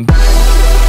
bang.